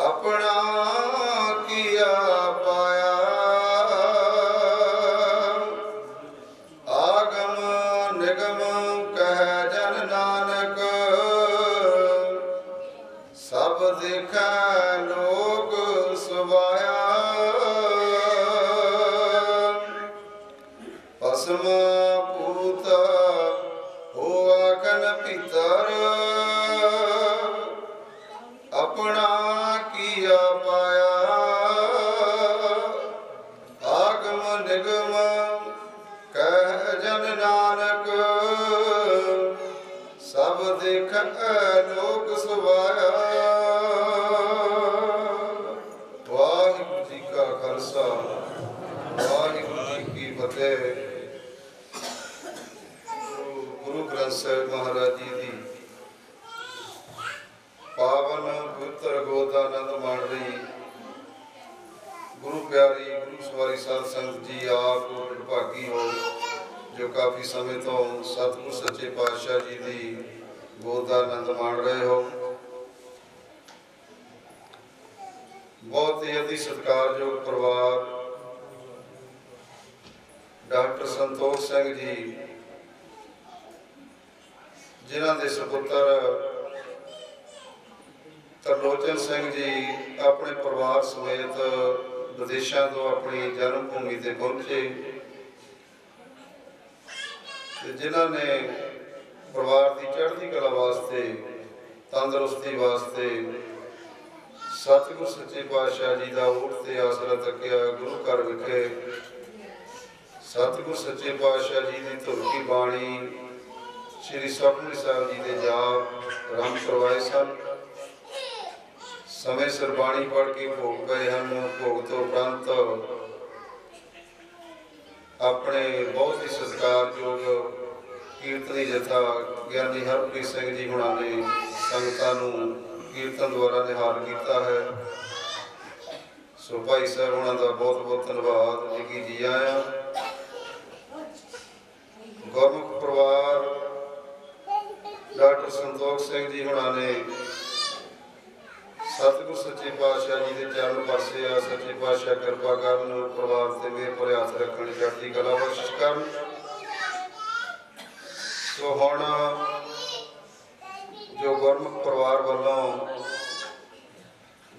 ਆਪਣਾ ਗੁਰੂ ਸੰਗਤ ਜੀ, ਆਪ ਭਾਗੀ ਹੋ, ਜੋ ਕਾਫੀ ਸਮੇਂ ਤੋਂ ਸਤਿਗੁਰ ਸੱਚੇ ਪਾਤਸ਼ਾਹ ਜੀ ਦੀ ਗੋਦ ਦਾ ਆਨੰਦ ਮਾਣ ਰਹੇ ਹੋ। ਬਹੁਤ ਹੀ ਅਤੀ ਸਤਿਕਾਰਯੋਗ ਪਰਿਵਾਰ, ਡਾਕਟਰ ਸੰਤੋਖ ਸਿੰਘ ਜੀ, ਜਿਨ੍ਹਾਂ ਦੇ ਸੁਪੁੱਤਰ ਤਰਲੋਚਨ ਸਿੰਘ ਜੀ, ਆਪਣੇ ਪਰਿਵਾਰ ਸਮੇਤ ਵਿਦੇਸ਼ਾਂ ਤੋਂ ਆਪਣੀ ਜਨਮ ਭੂਮੀ ਤੇ ਪਹੁੰਚੇ ਤੇ ਜਿਨ੍ਹਾਂ ਨੇ ਪਰਿਵਾਰ ਦੀ ਚੜ੍ਹਦੀ ਕਲਾ ਵਾਸਤੇ, ਤੰਦਰੁਸਤੀ ਵਾਸਤੇ ਸਤਿਗੁਰ ਸੱਚੇ ਪਾਤਸ਼ਾਹ ਜੀ ਦਾ ਓਟ ਤੇ ਆਸਰਾ ਤੱਕਿਆ ਗੁਰੂ ਘਰ ਵਿਖੇ ਸਤਿਗੁਰ ਸੱਚੇ ਪਾਤਸ਼ਾਹ ਜੀ ਦੀ ਧੁਰ ਕੀ ਬਾਣੀ ਸ੍ਰੀ ਸਤਿਗੁਰ ਸਾਹਿਬ ਜੀ ਦੇ ਜਾਪ ਰਾਮ ਕਰਵਾਏ ਸਨ। ਸਮੇਂ ਸਿਰ ਬਾਣੀ ਪੜ੍ਹ ਕੇ ਭੋਗ ਪਏ ਹਨ, ਭੋਗ ਤੋਂ ਉਪਰੰਤ ਆਪਣੇ ਬਹੁਤ ਹੀ ਸਤਿਕਾਰਯੋਗ ਕੀਰਤਨੀ ਜਥਾ ਗਿਆਨੀ ਹਰਪ੍ਰੀਤ ਸਿੰਘ ਜੀ ਹੁਣਾਂ ਨੇ ਸੰਗਤਾਂ ਨੂੰ ਕੀਰਤਨ ਦੁਆਰਾ ਨਿਹਾਲ ਕੀਤਾ ਹੈ। ਸੋ ਭਾਈ ਸਾਹਿਬ ਉਹਨਾਂ ਦਾ ਬਹੁਤ ਬਹੁਤ ਧੰਨਵਾਦ। ਜੀ ਕੀ ਜੀ ਆਇਆਂ। ਗੁਰਮੁਖ ਪਰਿਵਾਰ ਡਾਕਟਰ ਸੰਤੋਖ ਸਿੰਘ ਜੀ ਹੁਣਾਂ ਨੇ ਸਤਿਗੁਰ, ਸੱਚੇ ਪਾਤਸ਼ਾਹ ਜੀ ਦੇ ਚਰਨ ਪਾਸੇ ਆ, ਸੱਚੇ ਪਾਤਸ਼ਾਹ ਕਿਰਪਾ ਕਰਨ, ਪਰਿਵਾਰ ਤੇ ਮੇਰ ਭਰੇ ਹੱਥ ਰੱਖਣ, ਚੜ੍ਹਦੀ ਕਲਾ ਬਖਸ਼ਿਸ਼ ਕਰਨ। ਸੋ ਹੁਣ ਜੋ ਗੁਰਮੁਖ ਪਰਿਵਾਰ ਵੱਲੋਂ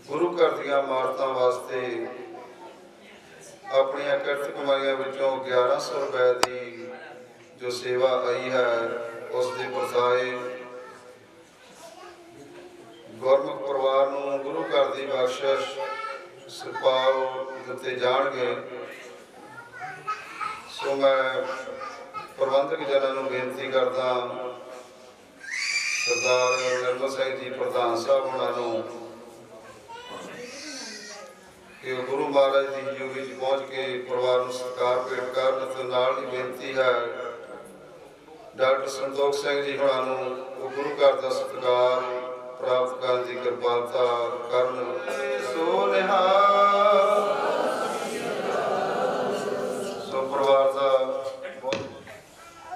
ਗੁਰੂ ਘਰ ਦੀਆਂ ਇਮਾਰਤਾਂ ਵਾਸਤੇ ਆਪਣੀਆਂ ਕਿਰਤ ਕਮਾਈਆਂ ਵਿੱਚੋਂ 1100 ਰੁਪਏ ਦੀ ਜੋ ਸੇਵਾ ਆਈ ਹੈ, ਉਸ ਦੇ ਪਰਸਾਏ ਗੁਰਮੁਖ ਪਰਿਵਾਰ ਨੂੰ ਗੁਰੂ ਘਰ ਦੀ ਬਖਸ਼ਿਸ਼ ਸੁਪਾਉ ਦਿੱਤੇ ਜਾਣਗੇ। ਸੋ ਮੈਂ ਪ੍ਰਬੰਧਕ ਜਨਾਂ ਨੂੰ ਬੇਨਤੀ ਕਰਦਾ ਸਰਦਾਰ ਨਿਰਮਲ ਸਿੰਘ ਜੀ, ਪ੍ਰਧਾਨ ਸਾਹਿਬ ਉਹਨਾਂ ਨੂੰ ਕਿ ਉਹ ਗੁਰੂ ਮਹਾਰਾਜ ਦੀ ਹਜ਼ੂਰੀ 'ਚ ਪਹੁੰਚ ਕੇ ਪਰਿਵਾਰ ਨੂੰ ਸਤਿਕਾਰ ਭੇਟ ਕਰਨ ਤੇ ਨਾਲ ਹੀ ਬੇਨਤੀ ਹੈ। ਡਾਕਟਰ ਸੰਤੋਖ ਸਿੰਘ ਜੀ ਹੁਣਾਂ ਨੂੰ ਉਹ ਗੁਰੂ ਘਰ ਦਾ ਸਤਿਕਾਰ ਪ੍ਰਾਪਤ ਕਰਨ ਦੀ ਕਿਰਪਾਲਤਾ ਕਰਨ। ਸੋ ਨਿਹਾਲ ਸੋ ਪਰਿਵਾਰ ਦਾ ਬਹੁਤ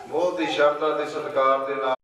ਬਹੁਤ ਹੀ ਸ਼ਰਧਾ ਤੇ ਸਤਿਕਾਰ ਦੇ ਨਾਲ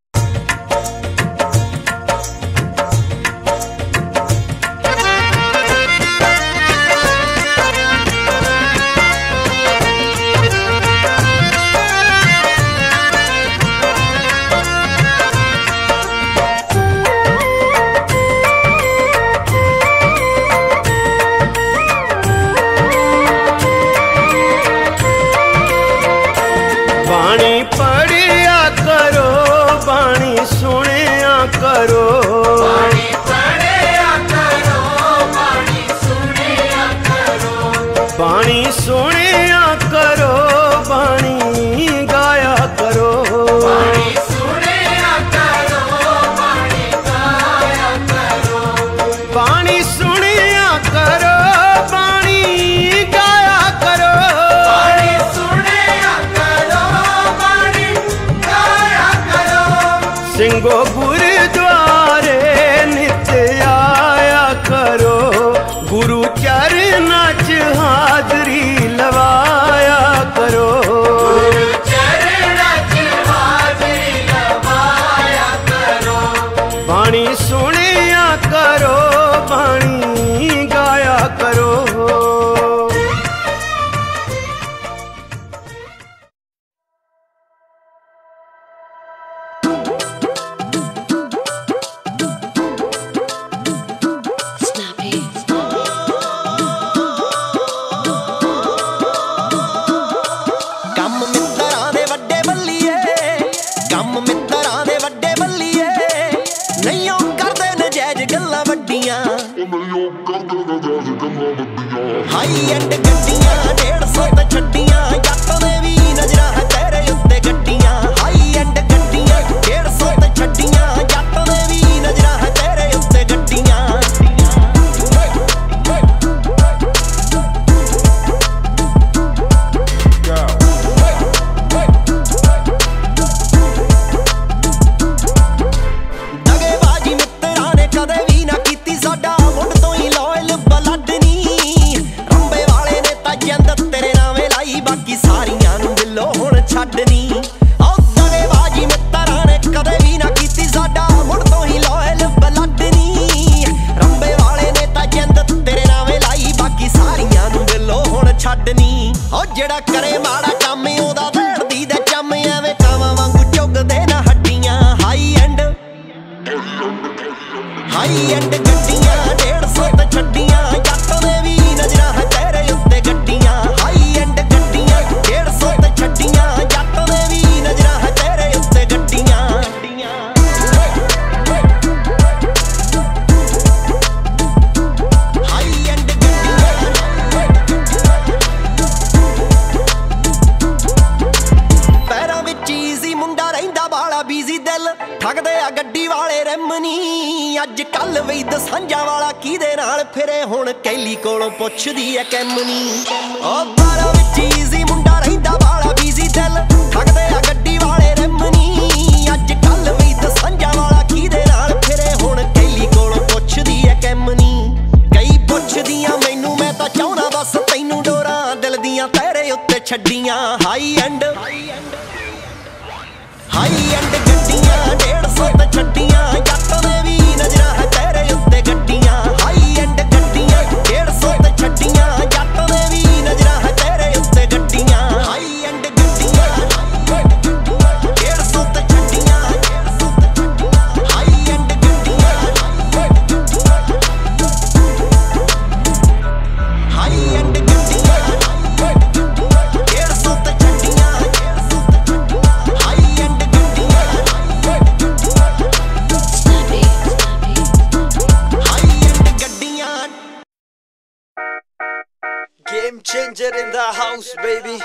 Game changer in the house, baby.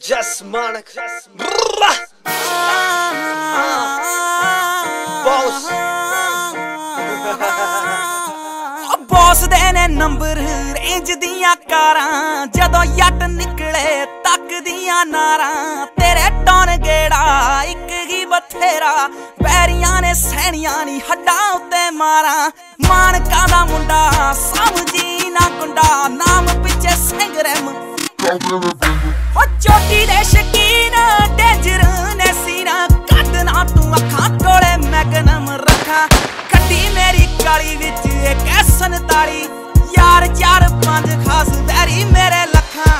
Just Manak. Boss. Boss ਦੇ ਨੇ ਨੰਬਰ ਰੇਂਜ ਦੀਆਂ ਕਾਰਾਂ ਜਦੋਂ ਯੱਟ ਨਿਕਲੇ ਤੱਕਦੀਆਂ ਨਾਰਾਂ ਤੇਰੇ ਟੌਨ ਗੇੜਾ ਇੱਕ ਬਥੇਰਾ ਬੈਰੀਆਂ ਨੇ ਸੈਣੀਆਂ ਨਹੀਂ ਹੱਡਾਂ ਉੱਤੇ ਮਾਰਾਂ। ਮਾਨਕਾ ਦਾ ਮੁੰਡਾ, ਸਮਝੀ ਨਾ ਕੁੰਡਾ। ਨਾਮ ਪਿੱਛੇ ਸਿੰਘ ਰਹਿਮ ਹੋ ਚੋਟੀ ਦੇ ਸ਼ਕੀਨ, ਡੇਂਜਰ ਨੇ ਸੀਨਾ ਕੱਢ ਨਾ ਤੂੰ ਅੱਖਾਂ ਕੋਲੇ ਮੈਗਨਮ ਰੱਖਾਂ। ਕੱਢੀ ਮੇਰੀ ਕਾਲੀ ਵਿੱਚ ਇੱਕ ਐਸਨ ਤਾਲੀ। ਯਾਰ ਚਾਰ, ਪੰਜ ਖਾਸ ਵੈਰੀ ਮੇਰੇ ਲੱਖਾਂ।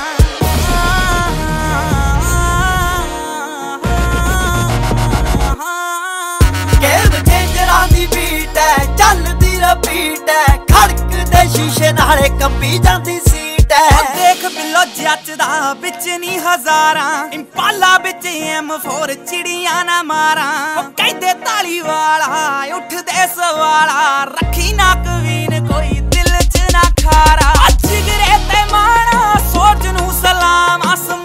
ਦਿਲਾਂ ਦੀ ਬੀਟ ਐ ਚੱਲਦੀ ਰਪੀਟ ਐ ਖੜਕਦੇ ਸ਼ੀਸ਼ੇ ਨਾਲੇ ਕੰਬੀ ਜਾਂਦੀ ਸੀਟ ਐ ਦੇਖ ਬਿੱਲੋ ਜੱਚਦਾ ਵਿੱਚ ਨਹੀਂ ਹਜ਼ਾਰਾਂ। ਇੰਪਾਲਾ ਵਿੱਚ ਐਮ4 ਚਿੜੀਆਂ ਨਾ ਮਾਰਾਂ। ਉਹ ਕਹਿੰਦੇ ਤਾਲੀ ਵਾਲਾ, ਉੱਠਦੇ ਸਵਾਲਾ। ਰੱਖੀ ਨਾ ਕਵੀਨ, ਕੋਈ ਦਿਲ 'ਚ ਨਾ ਖਾਰਾ ਅੱਜ ਗਰੇ ਤੇ ਮਾਣਾ ਸੋਚ ਨੂੰ ਸਲਾਮ ਅਸਮ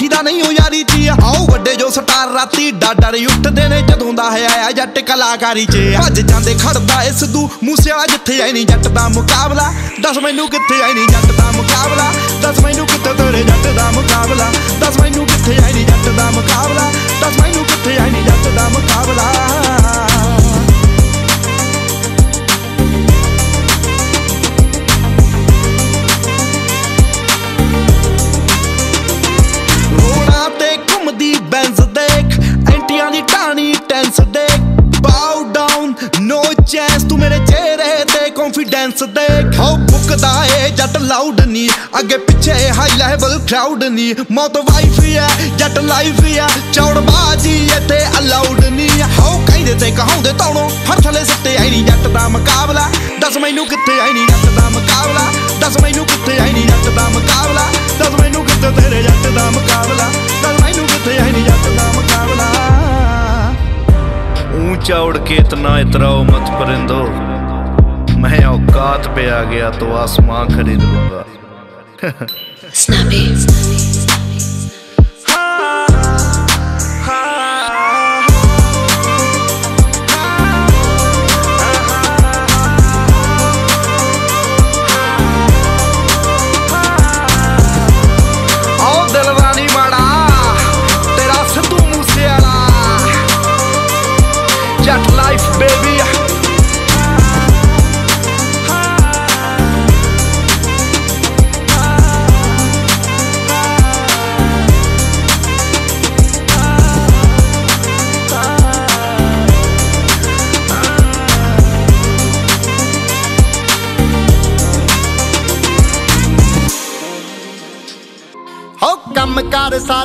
ਵੱਡਾ ਦਾ ਨਹੀਂ ਹੋ ਯਾਰੀ ਚੀ। ਆਓ ਵੱਡੇ ਜੋ ਸਟਾਰ ਰਾਤੀ ਡਾਡਰ ਉੱਠਦੇ ਨੇ ਜਦੋਂ ਦਾ ਹੈ ਆਇਆ ਜੱਟ ਕਲਾਕਾਰੀ ਚ। ਭੱਜ ਜਾਂਦੇ ਖੜਦਾ ਇਸ ਸਿੱਧੂ ਮੂਸੇ ਵਾਲਾ ਜਿੱਥੇ ਆਈ ਨਹੀਂ ਜੱਟ ਦਾ ਮੁਕਾਬਲਾ। ਦੱਸ ਮੈਨੂੰ ਕਿੱਥੇ ਆਈ ਨਹੀਂ ਜੱਟ ਦਾ ਮੁਕਾਬਲਾ। ਦੱਸ ਮੈਨੂੰ ਕਿੱਥੇ ਤੇਰੇ ਜੱਟ ਦਾ ਮੁਕਾਬਲਾ। ਦੱਸ ਮੈਨੂੰ ਕਿੱਥੇ ਆਈ ਨਹੀਂ ਜੱਟ ਦਾ ਮੁਕਾਬਲਾ। ਦੱਸ ਮੈਨੂੰ ਕਿੱਥੇ ਆਈ ਨਹੀਂ ਜੱਟ ਦਾ ਮੁਕਾਬਲਾ। ਕੌਨਫੀਡੈਂਸ ਦੇਖ ਹਾਉ ਬੁੱਕਦਾ ਏ ਜੱਟ ਲਾਊਡ ਨਹੀਂ ਅੱਗੇ ਪਿੱਛੇ ਹਾਈ ਲੈਵਲ ਕਰਾਊਡ ਨਹੀਂ ਮੌਤ ਵਾਈਫ ਹੈ ਜੱਟ ਲਾਈਫ ਹੈ ਚੌੜਬਾਜੀ ਇੱਥੇ ਅਲਾਊਡ ਨਹੀਂ ਹਾਉ ਕਹਿੰਦੇ ਤੇ ਕਹਾਉਂਦੇ ਤੌਣੋਂ ਹਰ ਥਲੇ ਸੱਤੇ ਆਈ ਨਹੀਂ ਜੱਟ ਦਾ ਮੁਕਾਬਲਾ ਦੱਸ ਮੈਨੂੰ ਕਿੱਥੇ ਆਈ ਨਹੀਂ ਜੱਟ ਦਾ ਮੁਕਾਬਲਾ ਦੱਸ ਮੈਨੂੰ ਕਿੱਥੇ ਆਈ ਨਹੀਂ ਜੱਟ ਦਾ ਮੁਕਾਬਲਾ ਦੱਸ ਮੈਨੂੰ ਕਿੱਥੇ ਤੇਰੇ ਜੱਟ ਦਾ ਮੁਕਾਬਲਾ ਦੱਸ ਮੈਨੂੰ ਕਿੱਥੇ ਆਈ ਨਹੀਂ ਜੱਟ ਦਾ ਮੁਕਾਬਲਾ ऊंचा उड़ के इतना इतराओ मत परिंदो मैं औकात पे आ गया तो आसमां खरीद लूंगा Jack life baby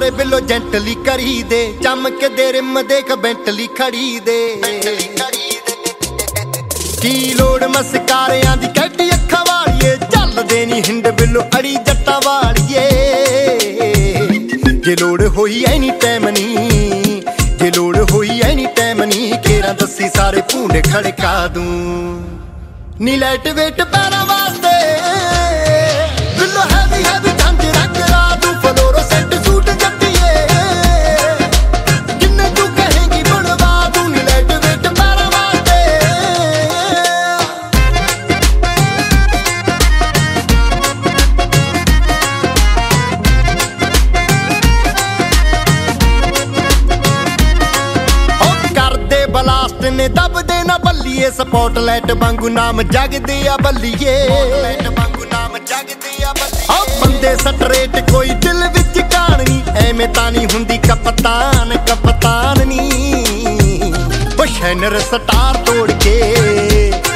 ਸਾਰੇ ਬਿੱਲੋ ਜੈਂਟਲੀ ਕਰੀ ਦੇ ਚਮਕ ਦੇ ਰਿਮ ਦੇਖ ਬੈਂਟਲੀ ਖੜੀ ਦੇ ਕੀ ਲੋੜ ਮਸਕਾਰਿਆਂ ਦੀ? ਕੱਢੀ ਅੱਖਾਂ ਵਾਲੀਏ, ਚੱਲਦੇ ਨਹੀਂ ਹਿੰਡ ਬਿੱਲੋ, ਅੜੀ ਜੱਟਾਂ ਵਾਲੀਏ। ਜੇ ਲੋੜ ਹੋਈ ਐਨੀ ਟਾਈਮ ਨਹੀਂ ਜੇ ਲੋੜ ਹੋਈ ਐਨੀ ਟਾਈਮ ਨਹੀਂ ਕੇਰਾਂ ਦੱਸੀ ਸਾਰੇ ਭੂੰਡੇ ਖੜਕਾ ਦੂੰ। ਨੀ ਲਾਈਟ ਵੇਟ ਪੈਰਾਂ ਵਾਸਤੇ, ਬਿੱਲੋ ਹੈਵੀ ਹੈਵੀ ਬੱਲੀਏ ਸਪੌਟਲਾਈਟ ਵਾਂਗੂ ਨਾਮ ਜਗਦੇ ਆ ਬੱਲੀਏ। ਸਪੌਟਲਾਈਟ ਵਾਂਗੂ ਨਾਮ ਜਗਦੇ ਆ ਬੱਲੀਏ। ਉਹ ਬੰਦੇ ਸਟਰੇਟ ਕੋਈ ਦਿਲ ਵਿੱਚ ਕਹਾਣੀ ਐਵੇਂ ਤਾਂ ਨਹੀਂ ਹੁੰਦੀ ਕਪਤਾਨ ਕਪਤਾਨ ਨਹੀਂ। ਉਹ ਸ਼ੈਨਰ ਸਟਾਰ ਤੋੜ ਕੇ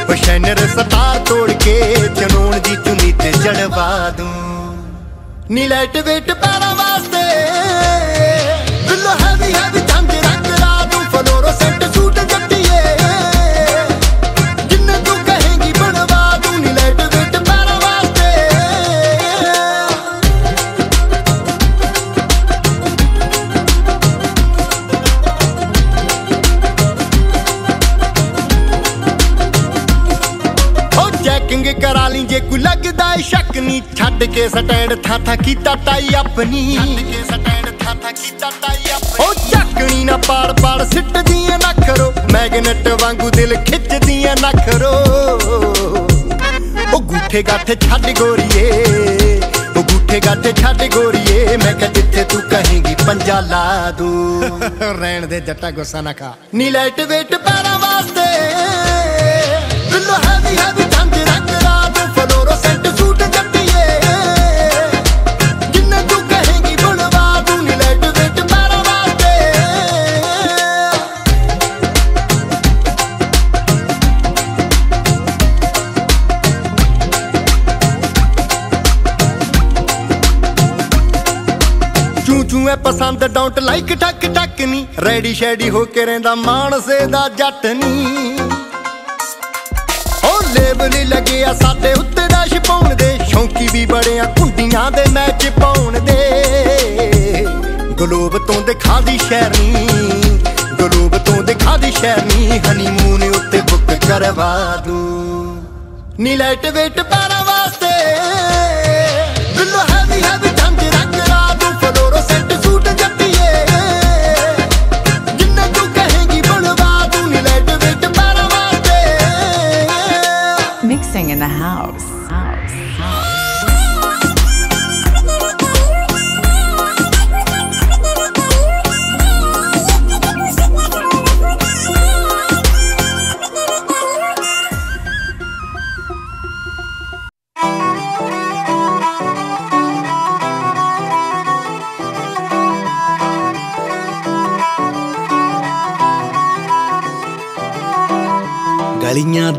ਉਹ ਸ਼ੈਨਰ ਸਟਾਰ ਤੋੜ ਕੇ ਜਨੂਨ ਦੀ ਚੁੰਨੀ ਤੇ ਜੜਵਾ ਦੂੰ। ਨੀ ਲਾਈਟ ਵੇਟ ਪੈਰਾਂ ਛੱਡ ਕੇ ਸਟੈਂਡ ਥਾਂ ਥਾਂ ਕੀਤਾ ਟਾਈ ਆਪਣੀ। ਛੱਡ ਕੇ ਸਟੈਂਡ ਥਾਂ ਥਾਂ ਕੀਤਾ ਟਾਈ ਆਪਣੀ। ਉਹ ਚੱਕਣੀ ਨਾ ਪਾੜ ਪਾੜ ਸਿੱਟਦੀਆਂ ਨਖਰੋ ਮੈਗਨੇਟ ਵਾਂਗੂ ਦਿਲ ਖਿੱਚਦੀਆਂ ਨਖਰੋ ਉਹ ਗੂਠੇ ਗਾਠੇ ਛੱਡ ਗੋਰੀਏ ਉਹ ਗੂਠੇ ਗਾਠੇ ਛੱਡ ਗੋਰੀਏ ਮੈਂ ਕਿਹਾ ਜਿੱਥੇ ਤੂੰ ਕਹੇਂਗੀ ਪੰਜਾ ਲਾ ਦੂੰ। ਰਹਿਣ ਦੇ ਜੱਟਾ ਗੁੱਸਾ ਨਾ ਖਾ। ਨੀ ਲਾਈਟ ਵੇਟ ਪੈਰਾਂ ਵਾਸਤੇ ਬਿੱਲੋ ਹੈਵੀ ਹੈਵੀ ਐ ਪਸੰਦ ਡੋਂਟ ਲਾਈਕ ਟਕ ਟਕ ਨਹੀਂ ਰੈਡੀ ਸ਼ੈਡੀ ਹੋ ਕੇ ਰਹਿੰਦਾ ਮਾਨਸੇ ਦਾ ਜੱਟ ਨਹੀਂ ਉਹ ਲੇਬਲ ਲੱਗਿਆ ਸਾਡੇ ਉੱਤੇ ਦਾ ਛਪਾਉਣ ਦੇ। ਸ਼ੌਂਕੀ ਵੀ ਬੜਿਆ ਕੁੰਡੀਆਂ ਦੇ ਮੈਚ ਪਾਉਣ ਦੇ। ਗਲੋਬ ਤੋਂ ਦਿਖਾ ਦੀ ਸ਼ਹਿਰਨੀ ਗਲੋਬ ਤੋਂ ਦਿਖਾ ਦੀ ਸ਼ਹਿਰਨੀ ਹਨੀਮੂਨ ਉੱਤੇ ਬੁੱਕ ਕਰਵਾ ਦੂੰ। ਨੀ ਲਾਈਟ ਵੇਟ ਪਾਰਾ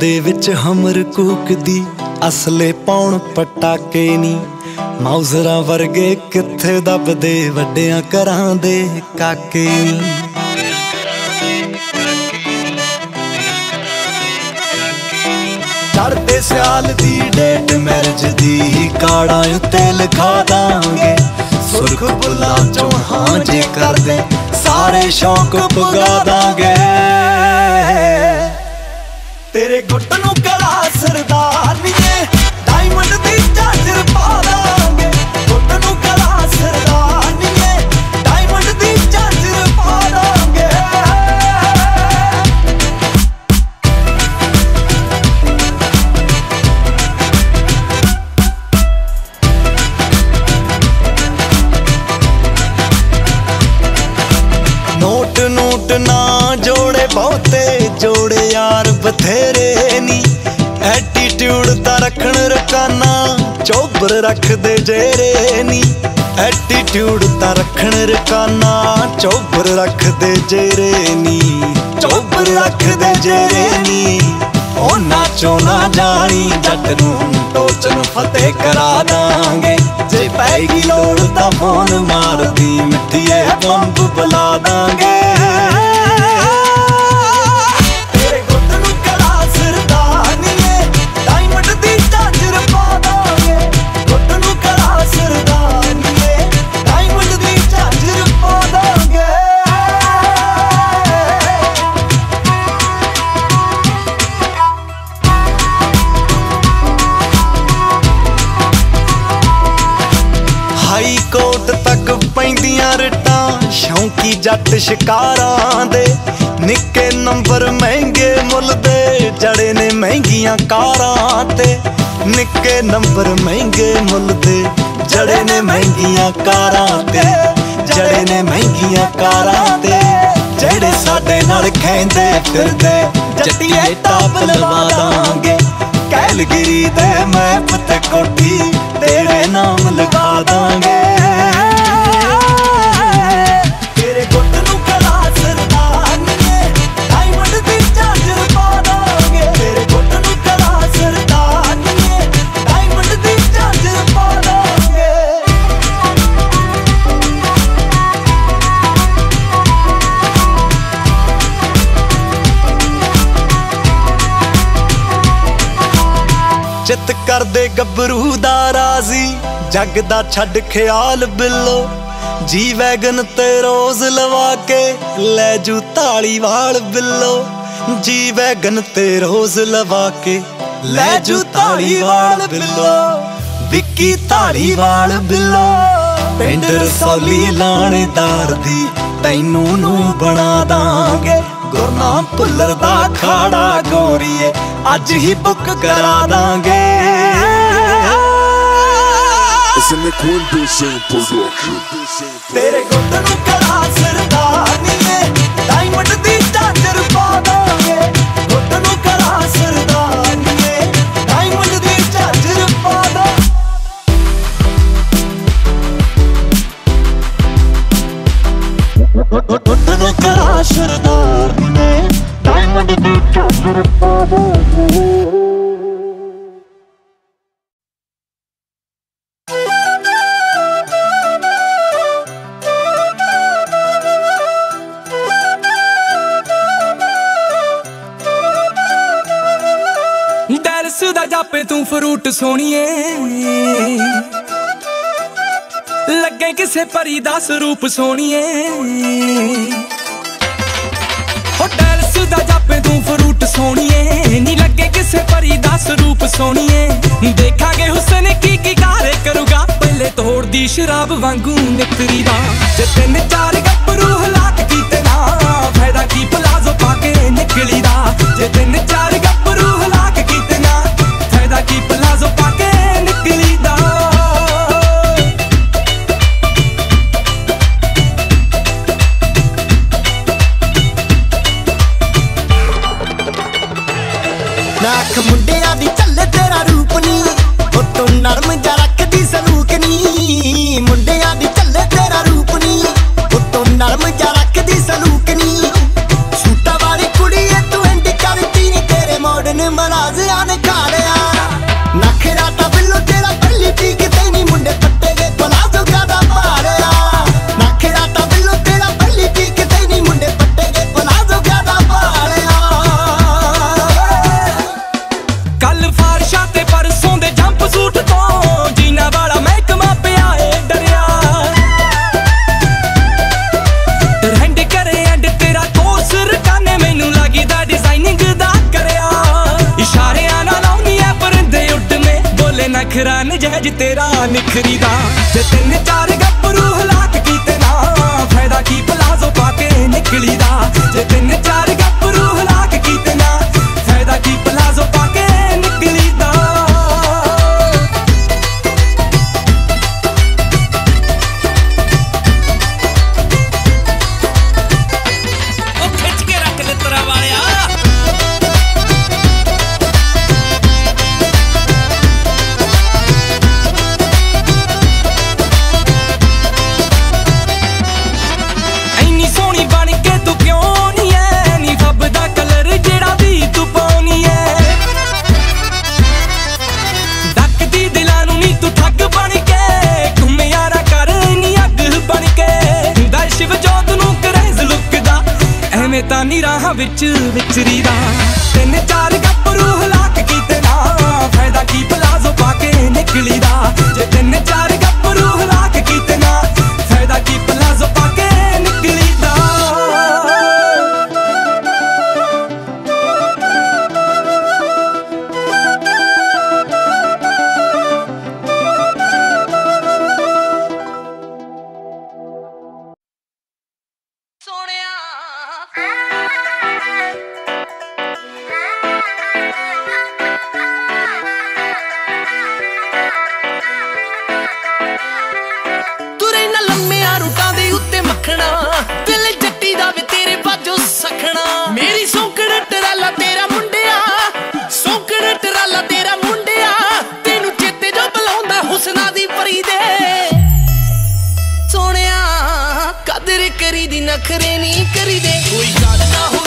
ਦੇ ਵਿੱਚ ਹਮਰ ਕੂਕਦੀ, ਅਸਲੇ ਪਾਉਣ ਪਟਾਕੇ ਨੀ। ਮਾਊਜ਼ਰਾਂ ਵਰਗੇ ਕਿੱਥੇ ਦੱਬਦੇ, ਵੱਡਿਆਂ ਘਰਾਂ ਦੇ ਕਾਕੇ ਨੀ। ਚੜਦੇ ਸਿਆਲ ਦੀ ਡੇਟ ਮੈਰਿਜ ਦੀ ਕਾੜਾਂ ਉੱਤੇ ਲਿਖਾ ਦਾਂਗੇ। ਸੁਰਖ ਬੁੱਲਾਂ ਚੋਂ ਹਾਂ ਜੇ ਕਰਦੇ, ਸਾਰੇ ਸ਼ੌਕ ਪੁਗਾ ਦਾਂਗੇ। ਤੇਰੇ ਗੁੱਟ ਨੂੰ ਕਲਾ ਸਰਦਾਰਨੀਏ ਡਾਇਮੰਡ ਚੋਬਰ ਰੱਖਦੇ ਜੇਰੇ ਨੀ। ਐਟੀਟਿਊਡ ਤਾਂ ਰੱਖਣ ਰਕਾਨਾ, ਚੋਬਰ ਰੱਖਦੇ ਜੇਰੇ ਨੀ। ਚੋਬਰ ਰੱਖਦੇ ਜੇਰੇ ਨੀ। ਉਹ ਨਾਚੋ ਨਾ ਜਾਣੀ, ਜੱਟ ਨੂੰ ਟੋਚ ਫਤਿਹ ਕਰਾ ਦਾਂਗੇ। ਜੇ ਪੈਗੀ ਲੋੜ ਤਾਂ ਫੋਨ ਮਾਰਦੀ ਮਿੱਠੀਏ ਬੰਬ ਬੁਲਾ ਦਾਂਗੇ। ਸ਼ਿਕਾਰਾਂ ਦੇ ਨਿੱਕੇ ਨੰਬਰ ਮਹਿੰਗੇ ਮੁੱਲ ਦੇ ਜੜੇ ਨੇ ਮਹਿੰਗੀਆਂ ਕਾਰਾਂ ਤੇ। ਨਿੱਕੇ ਨੰਬਰ ਮਹਿੰਗੇ ਮੁੱਲ ਦੇ ਜੜੇ ਨੇ ਮਹਿੰਗੀਆਂ ਕਾਰਾਂ ਤੇ। ਜੜੇ ਨੇ ਮਹਿੰਗੀਆਂ ਕਾਰਾਂ ਤੇ। ਜਿਹੜੇ ਸਾਡੇ ਨਾਲ ਖੈਂਦੇ ਫਿਰਦੇ, ਜੱਟੀਏ ਟਾਪ ਲਵਾ ਦਾਂਗੇ। ਕੈਲਗਰੀ ਦੇ ਮੈਪ ਤੇ ਜੱਗ ਦਾ ਛੱਡ ਖਿਆਲ ਬਿੱਲੋ। ਜੀ ਵੈਗਨ ਤੇ ਰੋਜ਼ ਲਵਾ ਕੇ ਲੈ ਜੂ ਧਾਲੀਵਾਲ ਬਿੱਲੋ। ਜੀ ਵੈਗਨ ਤੇ ਰੋਜ਼ ਲਵਾ ਕੇ ਲੈ ਜੂ ਧਾਲੀਵਾਲ ਬਿੱਲੋ। ਵਿੱਕੀ ਧਾਲੀਵਾਲ ਬਿੱਲੋ, ਪਿੰਡ ਰਸੌਲੀ ਲਾਣੇਦਾਰ ਦੀ ਤੈਨੂੰ ਨੂੰ ਬਣਾ ਦਾਂਗੇ। ਗੁਰਨਾਮ ਭੁੱਲਰ ਦਾ ਖਾੜਾ ਗੋਰੀਏ, ਅੱਜ ਹੀ ਬੁੱਕ ਕਰਾ ਦਾਂਗੇ। It's in the Quintus production. ਤੇਰੇ ਗੁੱਟ ਨੂੰ ਕਲਾ ਸਰਦਾਨੀਏ ਡਾਇਮੰਡ ਦੀ ਚਾਦਰ ਪਾ ਦਾਂਗੇ ਗੁੱਟ ਨੂੰ ਕਲਾ ਸਰਦਾਨੀਏ ਡਾਇਮੰਡ ਦੀ ਚਾਦਰ ਪਾ ਦਾਂਗੇ ਗੁੱਟ ਨੂੰ ਕਲਾ ਸਰਦਾਨੀਏ ਡਾਇਮੰਡ ਦੀ ਚਾਦਰ ਪਾ ਦਾਂਗੇ ਆਪੇ ਤੂੰ ਫਰੂਟ ਸੋਣੀਏ ਲੱਗੇ ਕਿਸੇ ਪਰੀ ਦਾ ਸਰੂਪ ਸੋਣੀਏ ਹੋਟਲ ਸੁਦਾ ਜਾਪੇ ਤੂੰ ਫਰੂਟ ਸੋਣੀਏ ਨੀ ਲੱਗੇ ਕਿਸੇ ਪਰੀ ਦਾ ਸਰੂਪ ਸੋਣੀਏ ਦੇਖਾਂਗੇ ਹੁਸਨ ਕੀ ਕੀ ਕਾਰੇ ਕਰੂਗਾ। ਪਹਿਲੇ ਤੋੜਦੀ ਸ਼ਰਾਬ ਵਾਂਗੂ ਨਿਕਰੀ ਦਾ। ਜੇ ਤਿੰਨ ਚਾਰ ਗੱਪਰੂ ਹਲਾਕ ਕੀਤੇ ਨਾ, ਫਾਇਦਾ ਕੀ ਪਲਾਜ਼ੋ ਪਾ ਕੇ ਨਿਕਲੀ ਦਾ। ਜੇ ਤਿੰਨ ਚਾਰ ਗੱਪਰੂ ਹਲਾਕ ਸਾਡੀ ਪਲਾਜ਼ੋ ਪਾ ਕੇ ਨਿਕਲੀ ਦਾ ਵੱਖਰਾ ਨਜਹਿਜ ਤੇਰਾ ਨਿਖਰੀ ਦਾ। ਜੇ ਤਿੰਨ ਚਾਰ ਗੱਪਰੂ ਹਲਾਕ ਕੀਤੇ ਨਾ, ਫਾਇਦਾ ਕੀ ਪਲਾਜ਼ੋ ਪਾ ਕੇ ਨਿਕਲੀ ਦਾ। ਜੇ ਤਿੰਨ ਚਾਰ ਟਰਾਲਾ ਤੇਰਾ ਮੁੰਡਿਆ। ਸੌਂਕੜ ਟਰਾਲਾ ਤੇਰਾ ਮੁੰਡਿਆ। ਤੈਨੂੰ ਚੇਤੇ ਜੋ ਬੁਲਾਉਂਦਾ ਹੁਸਨਾ ਦੀ ਪਰੀ ਦੇ। ਸੋਹਣਿਆ, ਕਦਰ ਕਰੀ ਦੀ ਨਖਰੇ ਨਹੀਂ ਕਰੀ ਦੇ ਕੋਈ ਗੱਲ ਨਾ ਹੋ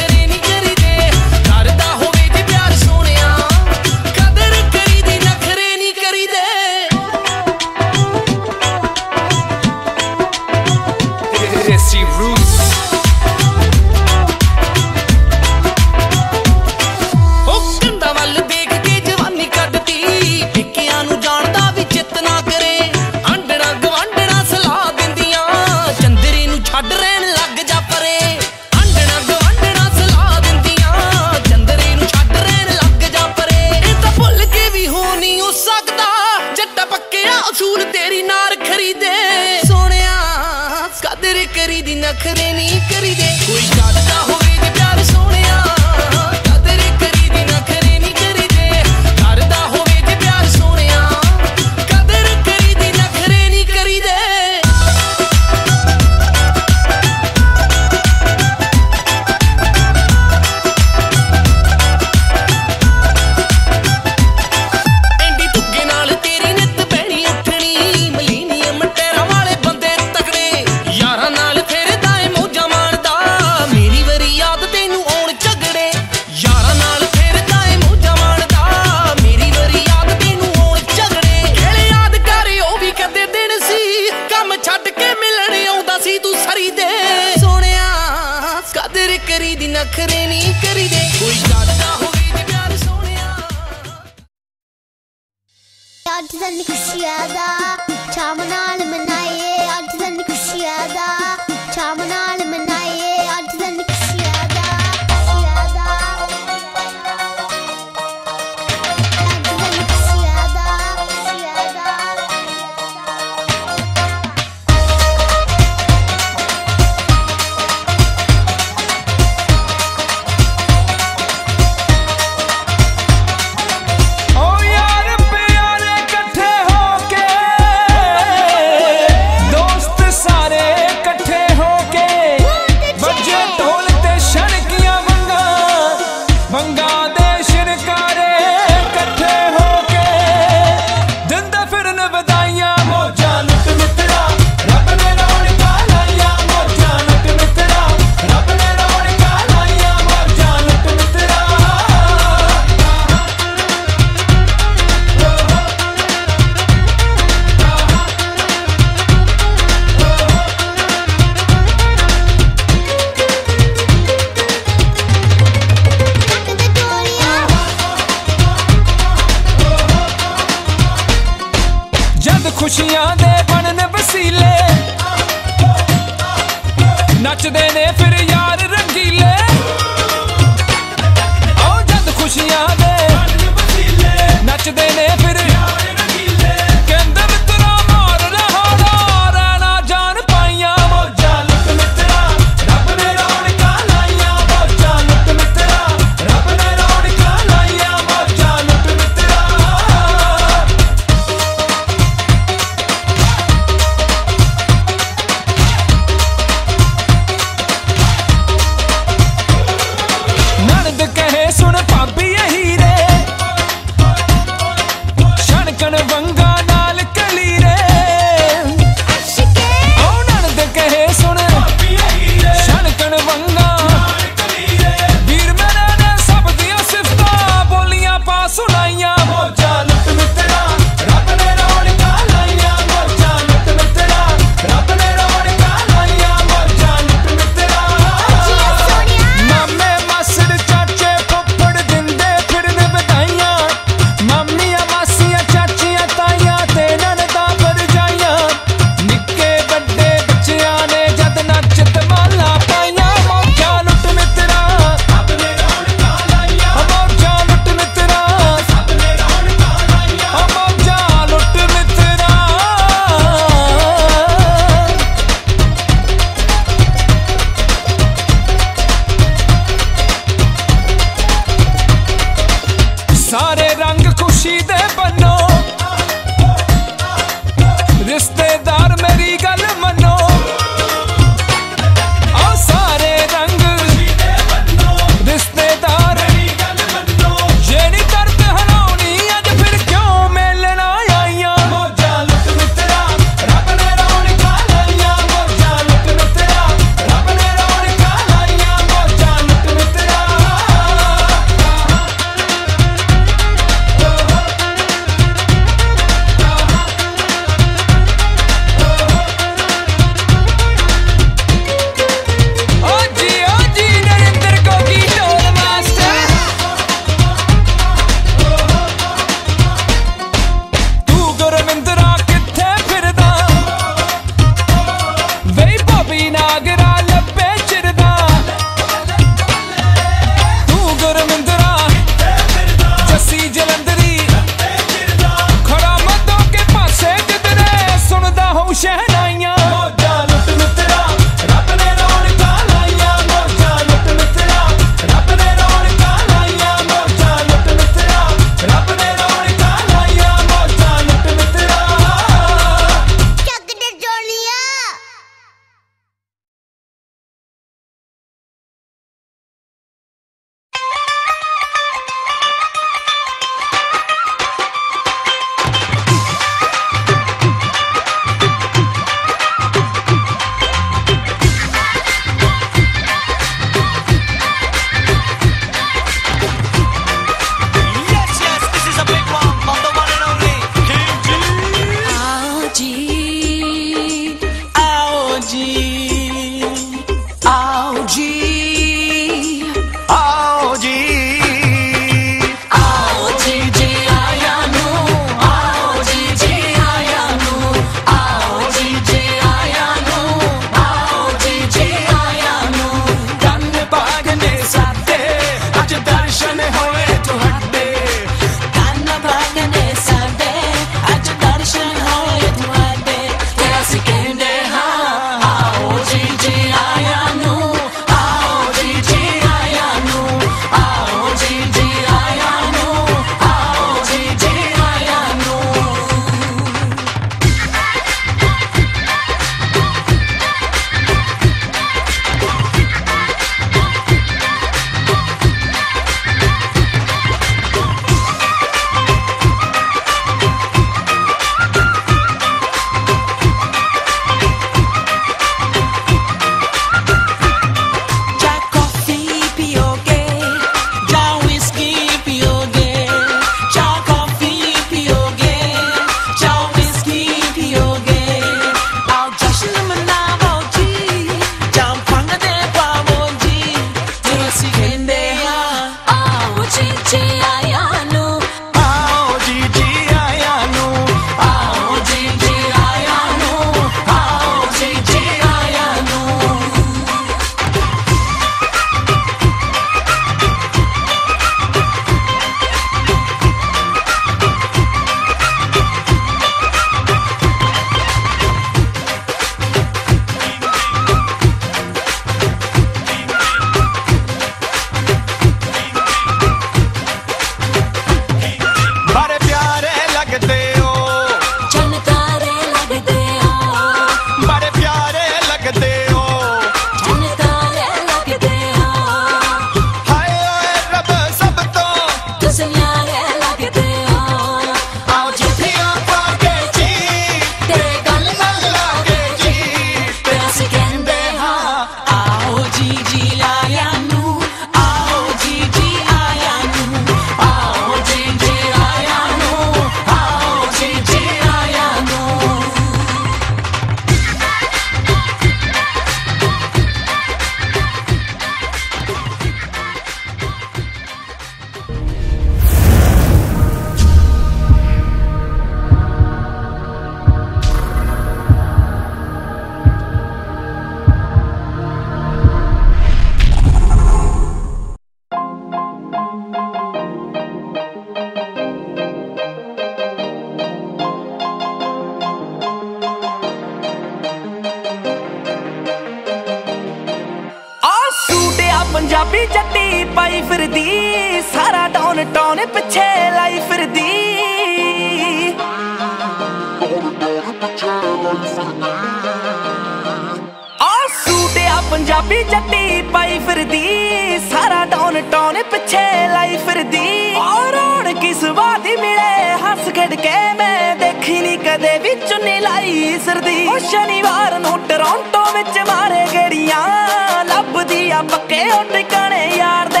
ਪੱਕੇ ਉਹ ਟਿਕਾਣੇ ਯਾਰ ਦੇ।